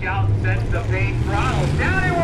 Shout! set the main throttle down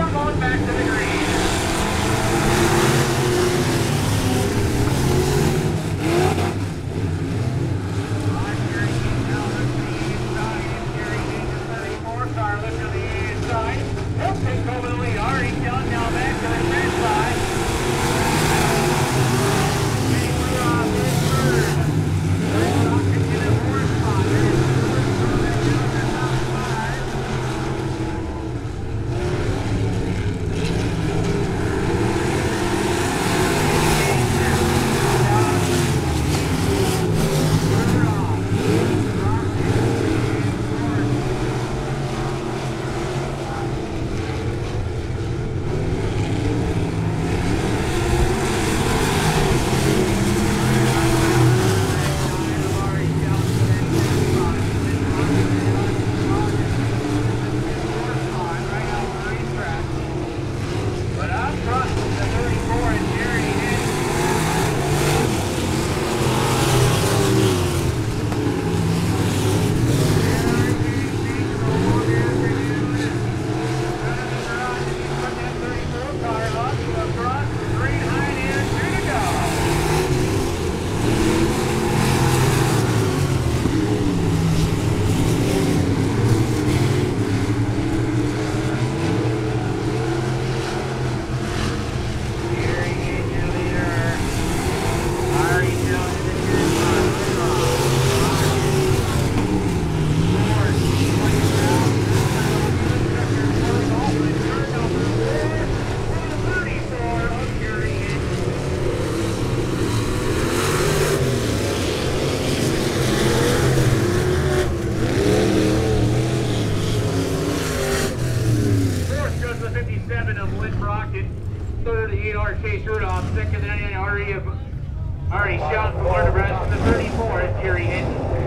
Crockett, third the 8R Chase Rudolph, second the 99 of Ari Shelton, Warner Brothers, the 34 Jerry Hinton.